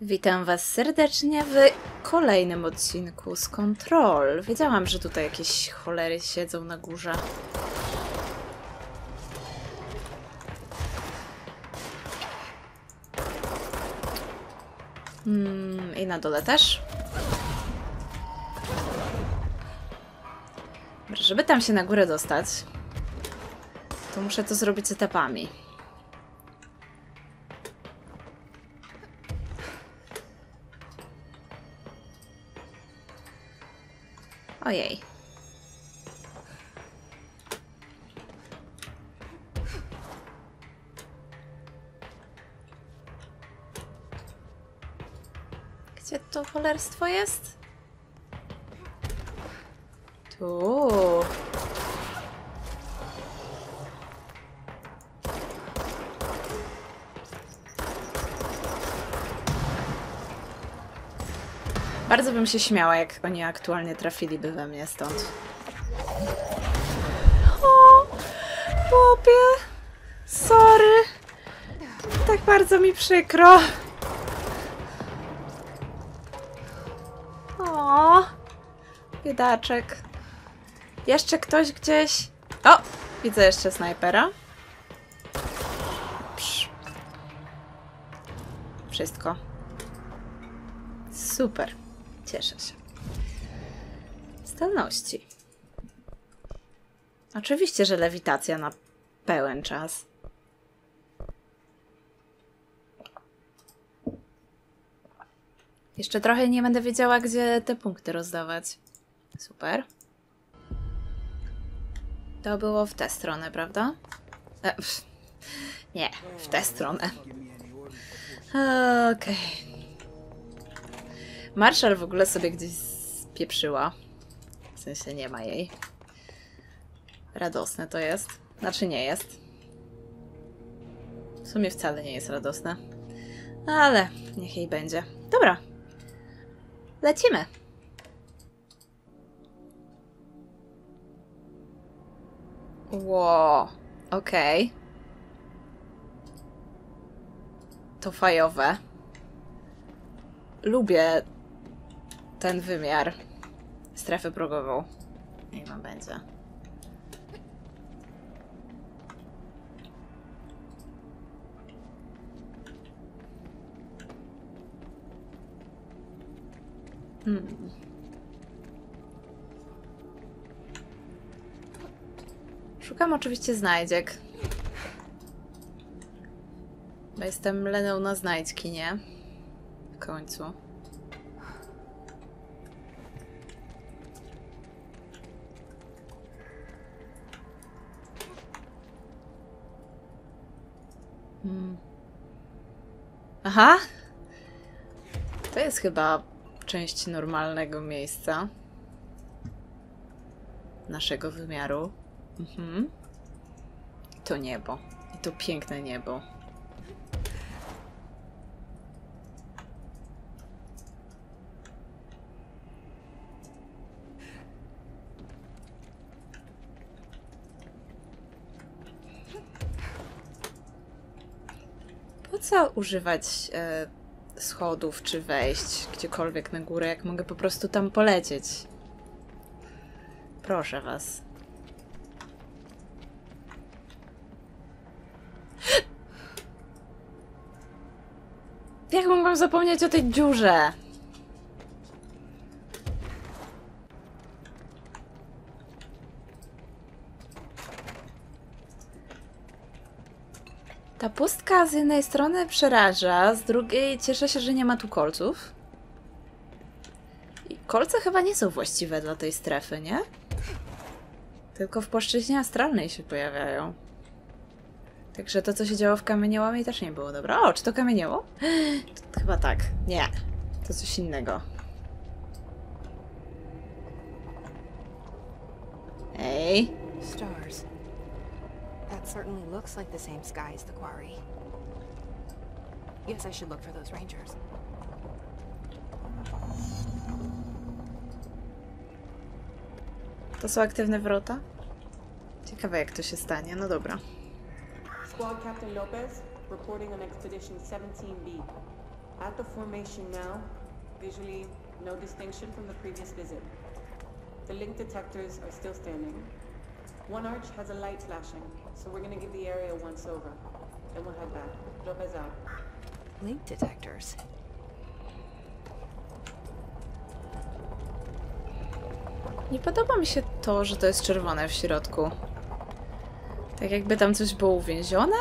Witam Was serdecznie w kolejnym odcinku z Control. Wiedziałam, że tutaj jakieś cholery siedzą na górze. Mm, I na dole też. Żeby tam się na górę dostać, to muszę to zrobić etapami. Ojej. Gdzie to cholerstwo jest? Tu. Bardzo bym się śmiała, jak oni aktualnie trafiliby we mnie stąd. O, chłopie, sorry. Tak bardzo mi przykro. O, biedaczek. Jeszcze ktoś gdzieś. O, widzę jeszcze snajpera. Psz. Wszystko. Super. Cieszę się. Zdolności. Oczywiście, że lewitacja na pełen czas. Jeszcze trochę nie będę wiedziała, gdzie te punkty rozdawać. Super. To było w tę stronę, prawda? E, nie, w tę stronę. Okej. Marszal w ogóle sobie gdzieś spieprzyła. W sensie nie ma jej. Radosne to jest. Znaczy nie jest. W sumie wcale nie jest radosne. Ale niech jej będzie. Dobra. Lecimy. Ło, okej. To fajowe. Lubię ten wymiar. Strefę progową. Niech wam będzie. Hmm. Szukam oczywiście znajdziek. Bo jestem leną na znajdźki, nie? W końcu. Hmm. Aha! To jest chyba część normalnego miejsca. Naszego wymiaru. Mhm. To niebo. I to piękne niebo. Co używać e, schodów czy wejść gdziekolwiek na górę, jak mogę po prostu tam polecieć? Proszę was. Jak mogłam zapomnieć o tej dziurze? Pustka z jednej strony przeraża, z drugiej cieszę się, że nie ma tu kolców. I kolce chyba nie są właściwe dla tej strefy, nie? Tylko w płaszczyźnie astralnej się pojawiają. Także to, co się działo w kamieniołomie też nie było dobre. O, czy to kamienioło? To chyba tak. Nie. To coś innego. Ej. Stars. That certainly looks like the same sky as the quarry. Guess I should look for those rangers. To są aktywne wrota? Ciekawe, jak to się stanie. No dobra. Squad Captain Lopez, reporting on Expedition 17B. At the formation now, visually no distinction from the previous visit. The link detectors are still standing. One arch has a light flashing, so we're gonna give the area once over. Then we'll head back. Lopez out. Link detectors. Nie podoba mi się to, że to jest czerwone w środku. Tak jakby tam coś było uwięzione?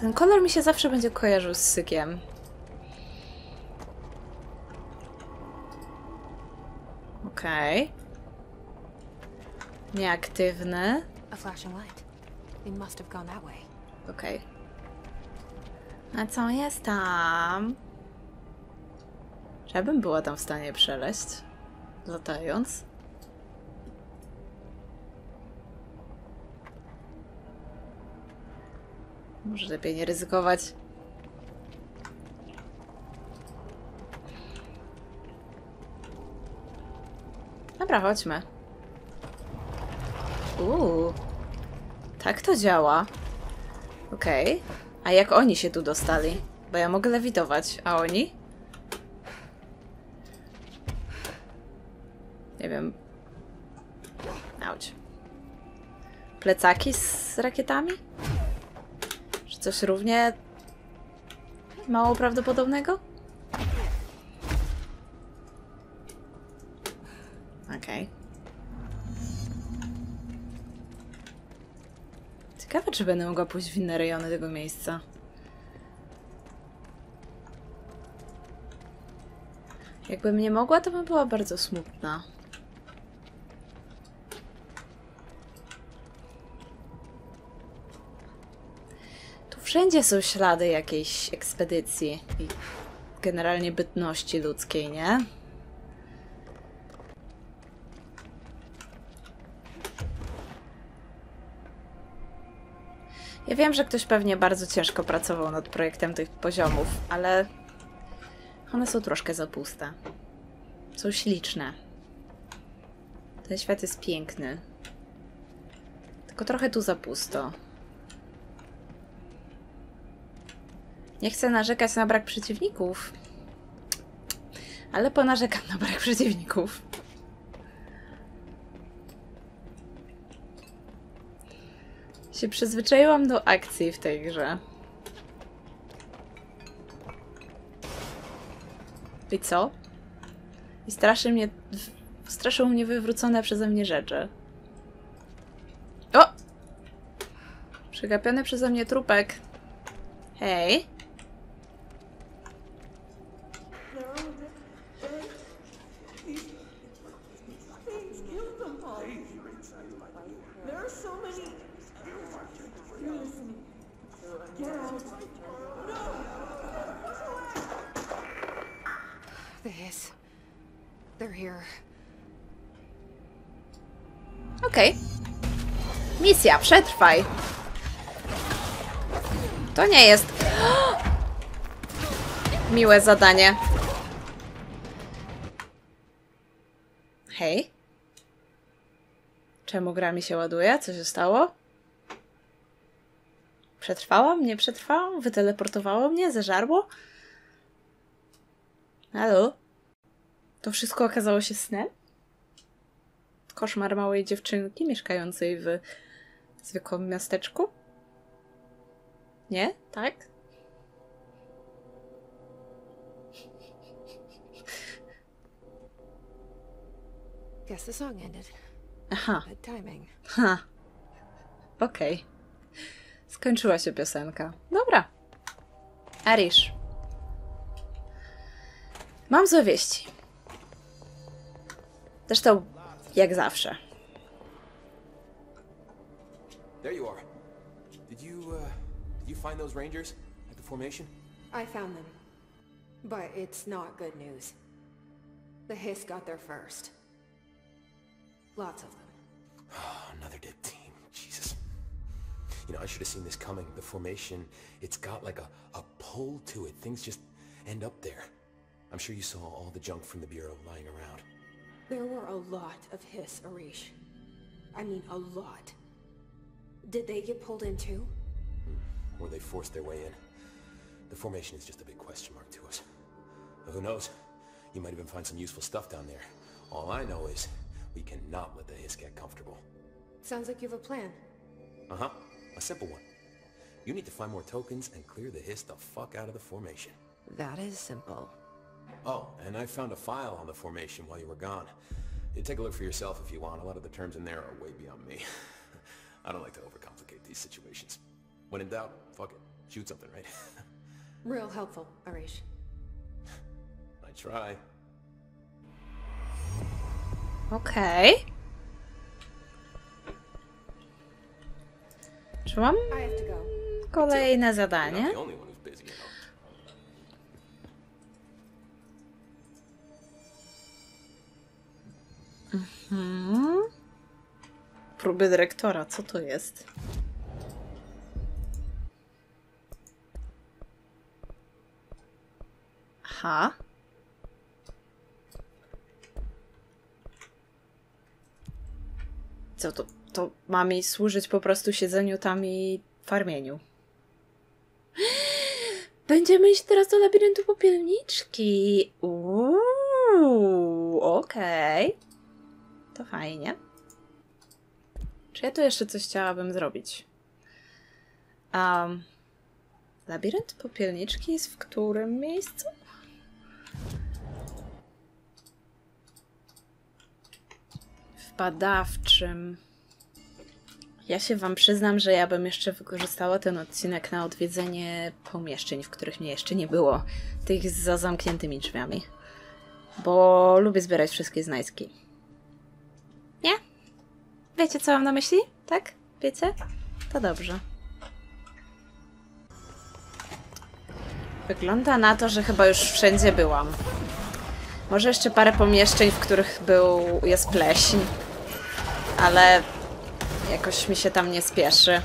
Ten kolor mi się zawsze będzie kojarzył z sykiem. Okej. Nieaktywny. A flashing light. They must. Okej. A co jest tam? Czy ja bym była tam w stanie przeleść? Latając? Może lepiej nie ryzykować. Dobra, chodźmy. Uuu. Tak to działa. Okej. A jak oni się tu dostali? Bo ja mogę lewitować, a oni? Nie wiem. Auć. Plecaki z rakietami? Czy coś równie mało prawdopodobnego? Ciekawe, czy będę mogła pójść w inne rejony tego miejsca. Jakbym nie mogła, to bym była bardzo smutna. Tu wszędzie są ślady jakiejś ekspedycji i generalnie bytności ludzkiej, nie? Ja wiem, że ktoś pewnie bardzo ciężko pracował nad projektem tych poziomów, ale one są troszkę za puste. Są śliczne. Ten świat jest piękny. Tylko trochę tu za pusto. Nie chcę narzekać na brak przeciwników, ale ponarzekam na brak przeciwników. Się przyzwyczaiłam do akcji w tej grze. I co? I straszy mnie. Straszą mnie wywrócone przeze mnie rzeczy. O! Przegapiony przeze mnie trupek. Hej. Przetrwaj. To nie jest miłe zadanie. Hej. Czemu gra mi się ładuje? Co się stało? Przetrwałam? Nie przetrwałam? Wyteleportowało mnie? Zeżarło? Halo? To wszystko okazało się snem? Koszmar małej dziewczynki mieszkającej w zwykłym miasteczku? Nie? Tak? Guess the song ended. Aha, timing. ha. Okej. Skończyła się piosenka. Dobra. Arish. Mam złe wieści. Zresztą, jak zawsze. There you are. Did you, uh, did you find those rangers at the formation? I found them. But it's not good news. The hiss got there first. Lots of them. Oh, another dead team. Jesus. You know, I should have seen this coming. The formation, it's got like a, a pull to it. Things just end up there. I'm sure you saw all the junk from the Bureau lying around. There were a lot of hiss, Arish. I mean, a lot. Did they get pulled in too? Or they forced their way in. The formation is just a big question mark to us. who knows? You might even find some useful stuff down there. All I know is we cannot let the Hiss get comfortable. Sounds like you have a plan. Uh-huh. A simple one. You need to find more tokens and clear the Hiss the fuck out of the formation. That is simple. Oh, and I found a file on the formation while you were gone. You take a look for yourself if you want. A lot of the terms in there are way beyond me. I don't like to overcomplicate these situations. When in doubt, fuck it. Shoot something, right? Real helpful, Arish. I try. Okay. Czy mam I have to go. kolejne You're zadanie? not mhm. Próby dyrektora, co to jest? Aha. Co to? To ma mi służyć po prostu siedzeniu tam i farmieniu. Będziemy iść teraz do labiryntu popielniczki. Uuu, okej. To fajnie. Czy ja tu jeszcze coś chciałabym zrobić? Um, labirynt popielniczki jest w którym miejscu? W badawczym. Ja się wam przyznam, że ja bym jeszcze wykorzystała ten odcinek na odwiedzenie pomieszczeń, w których mnie jeszcze nie było. Tych za zamkniętymi drzwiami. Bo lubię zbierać wszystkie znajdźki. Wiecie, co mam na myśli? Tak? Wiecie? To dobrze. Wygląda na to, że chyba już wszędzie byłam. Może jeszcze parę pomieszczeń, w których był, jest pleśń. Ale jakoś mi się tam nie spieszy.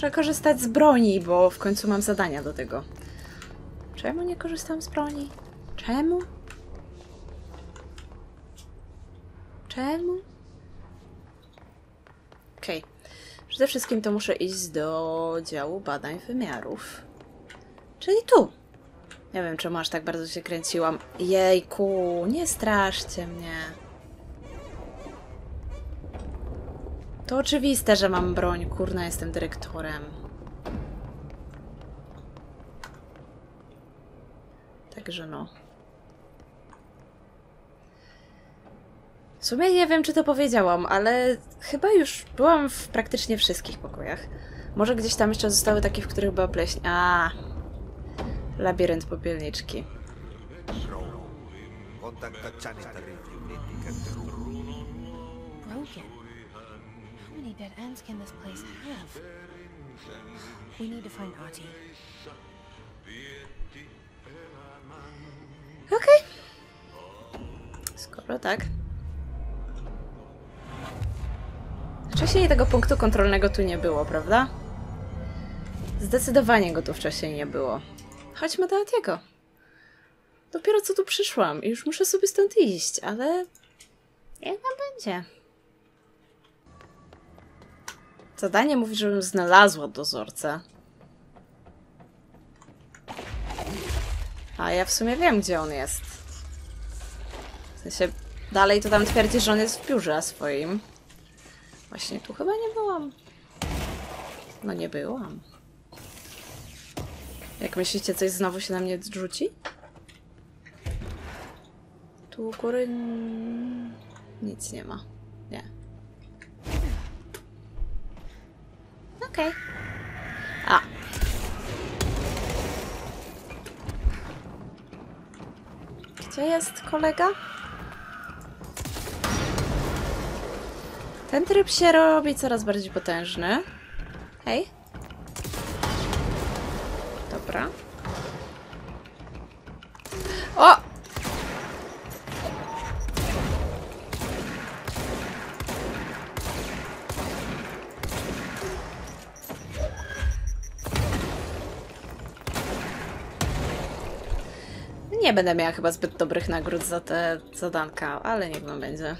Muszę korzystać z broni, bo w końcu mam zadania do tego. Czemu nie korzystam z broni? Czemu? Czemu? Okej. Przede wszystkim to muszę iść do działu badań wymiarów. Czyli tu. Nie wiem, czemu aż tak bardzo się kręciłam. Jejku, nie straszcie mnie. To oczywiste, że mam broń. Kurna, jestem dyrektorem. Także no. W sumie nie wiem, czy to powiedziałam, ale chyba już byłam w praktycznie wszystkich pokojach. Może gdzieś tam jeszcze zostały takie, w których była pleśń. A, labirynt popielniczki. broken. How many dead ends can this place have? We need to find Auntie. Okej. Skoro tak. Wcześniej tego punktu kontrolnego tu nie było, prawda? Zdecydowanie go tu wcześniej nie było. Chodźmy do Atiego. Dopiero co tu przyszłam i już muszę sobie stąd iść, ale... Jak nam będzie? Zadanie mówi, żebym znalazła dozorcę. A ja w sumie wiem, gdzie on jest. W sensie, dalej to tam twierdzi, że on jest w biurze swoim. Właśnie tu chyba nie byłam. No nie byłam. Jak myślicie, coś znowu się na mnie rzuci? Tu u góry nic nie ma. Nie. Okej. A. Gdzie jest kolega? Ten tryb się robi coraz bardziej potężny. Hej. Dobra. O! Nie będę miała chyba zbyt dobrych nagród za te zadanka, ale niech wam będzie.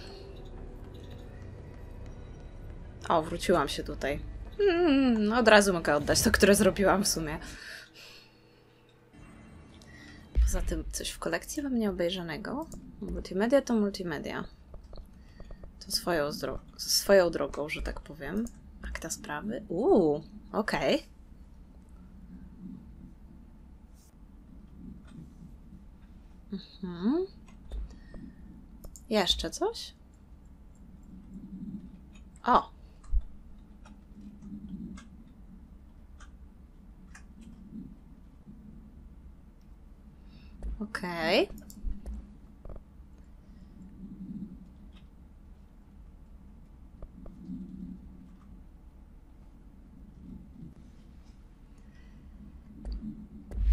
O, wróciłam się tutaj. Mm, od razu mogę oddać to, które zrobiłam w sumie. Poza tym coś w kolekcji mam nieobejrzanego. Multimedia to multimedia. To swoją, swoją drogą, że tak powiem. Akta sprawy. Uuu, okej. Mhm. Jeszcze coś? O! Okej.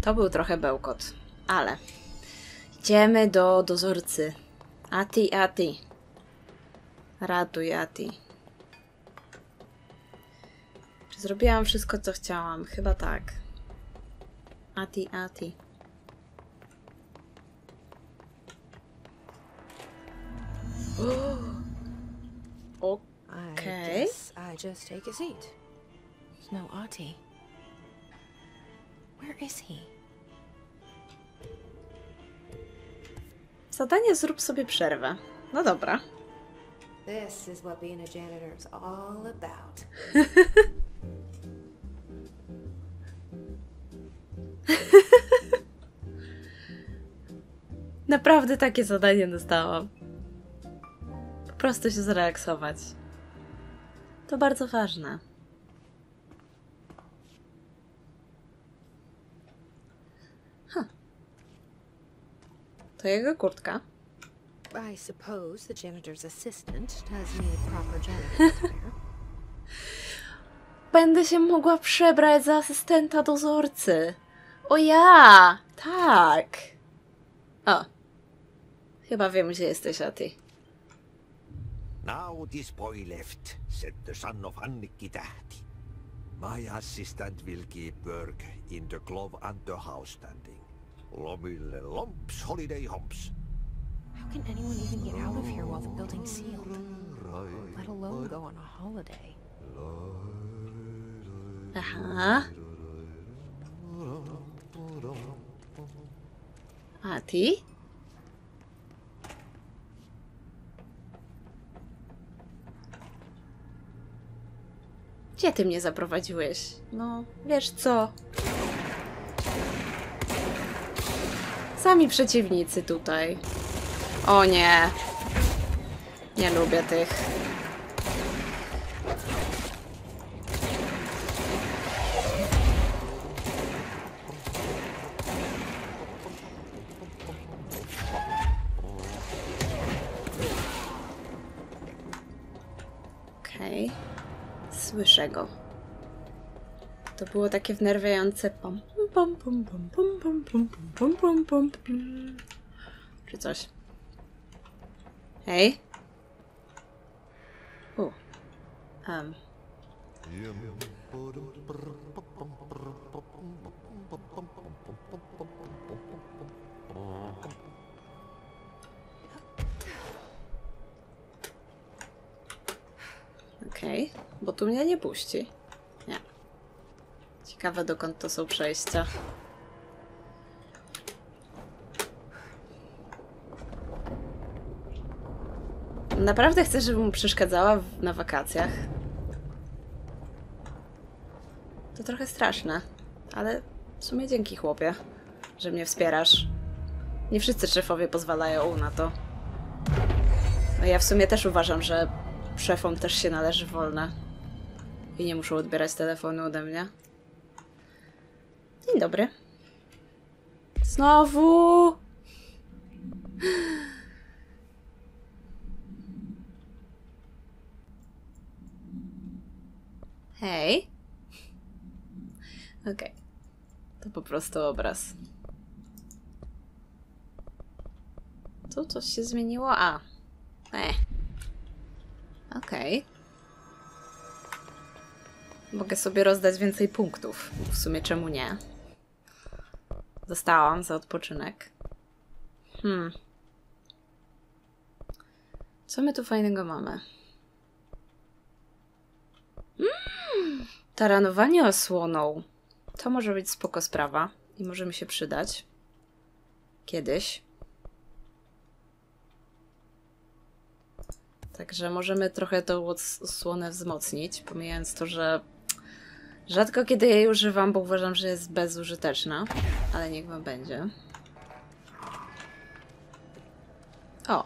To był trochę bełkot, ale idziemy do dozorcy. Ati, Ati. Ratuj, Ati. Czy zrobiłam wszystko, co chciałam? Chyba tak. Ati, Ati. Okay. I just take a seat. No, Ati. Where is he? Zadanie zrób sobie przerwę. No dobra. This is what being a janitor is all about. Naprawdę takie zadanie dostałam. Po prostu się zrelaksować. To bardzo ważne. To jego kurtka. I suppose the janitor's assistant does need proper janitor. Będę się mogła przebrać za asystenta dozorcy. O ja! Tak! O. Chyba wiem, gdzie jesteś, a ty. Now this boy left, said the son of Annikki Tähti. My assistant will keep work in the glove and the house standing. Lomille lomps, holiday humps. How can anyone even get out of here while the building's sealed? Let alone go on a holiday. Aha. A ty? Gdzie ty mnie zaprowadziłeś? No, wiesz co? Sami przeciwnicy tutaj. O nie. Nie lubię tych. To było takie wnerwiające pom pom pom pom pom pom pom pom pom pom pom Czy coś. Hej. U. Um. Okej, bo tu mnie nie puści. Ciekawe dokąd to są przejścia. Naprawdę chcesz, żebym mu przeszkadzała w- na wakacjach? To trochę straszne, ale w sumie dzięki chłopie, że mnie wspierasz. Nie wszyscy szefowie pozwalają na to. No ja w sumie też uważam, że szefom też się należy wolne. I nie muszą odbierać telefonu ode mnie. Dzień dobry. Znowu! Hej. Okej. To po prostu obraz. Tu coś się zmieniło? A. E. Okej. Mogę sobie rozdać więcej punktów. W sumie czemu nie? Dostałam za odpoczynek. Hmm. Co my tu fajnego mamy? Taranowanie osłoną. To może być spoko sprawa i może mi się przydać. Kiedyś. Także możemy trochę tą os- osłonę wzmocnić, pomijając to, że rzadko kiedy jej używam, bo uważam, że jest bezużyteczna, ale niech wam będzie. O,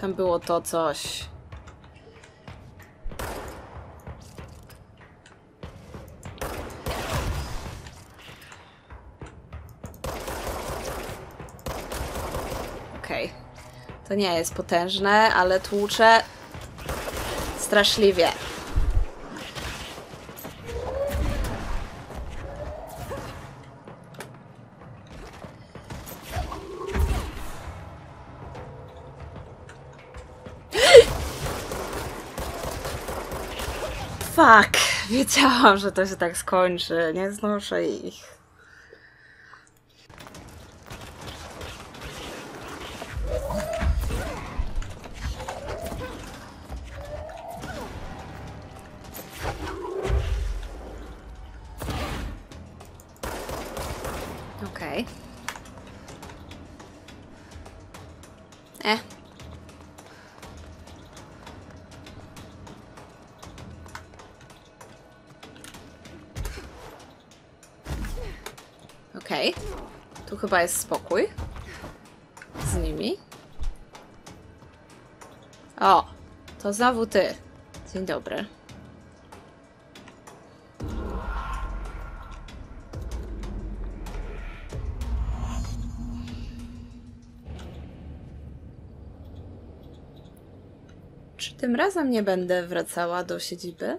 tam było to coś. Okej. To nie jest potężne, ale tłucze straszliwie. Fuck! Wiedziałam, że to się tak skończy. Nie znoszę ich. Okej. Tu chyba jest spokój. Z nimi. O! To znowu ty. Dzień dobry. Czy tym razem nie będę wracała do siedziby?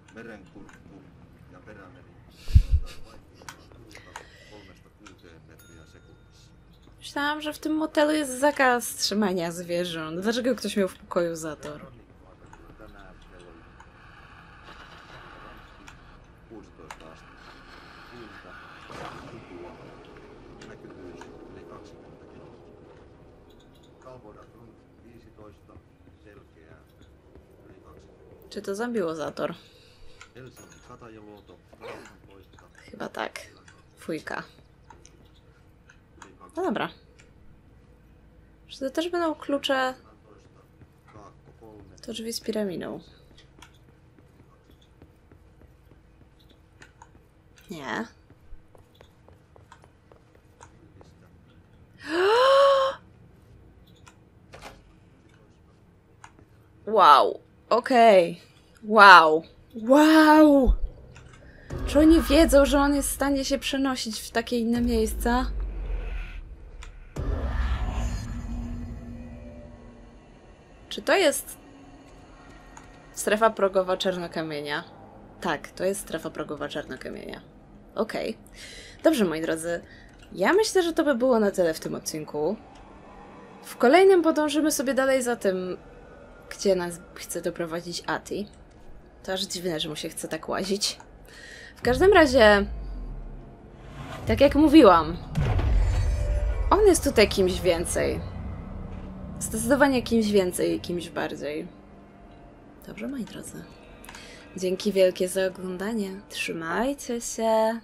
merenkurkku ja perämeri. Myślałam, że w tym motelu jest zakaz trzymania zwierząt. Dlaczego ktoś miał w pokoju zator? Tänään kello 16 asti. Tuulta, tutua, näkyvyys yli 20 kilometriä. Kalvoda front 15, selkeää yli 20. Czy to zabiło zator? Helsingin Katajaluoto 18, Chyba tak. Fujka. yli 20. No dobra. Czy to też będą klucze Kaakko 3, do drzwi z piramidą? Nie. Wow. Okej. Wow. Wow. Czy oni wiedzą, że on jest w stanie się przenosić w takie inne miejsca? Czy to jest strefa progowa czarnokamienia? Tak, to jest strefa progowa czarnokamienia. Okej. Dobrze, moi drodzy. Ja myślę, że to by było na tyle w tym odcinku. W kolejnym podążymy sobie dalej za tym, gdzie nas chce doprowadzić Ati. To aż dziwne, że mu się chce tak łazić. W każdym razie, tak jak mówiłam, on jest tutaj kimś więcej. Zdecydowanie kimś więcej i kimś bardziej. Dobrze, moi drodzy. Dzięki wielkie za oglądanie. Trzymajcie się.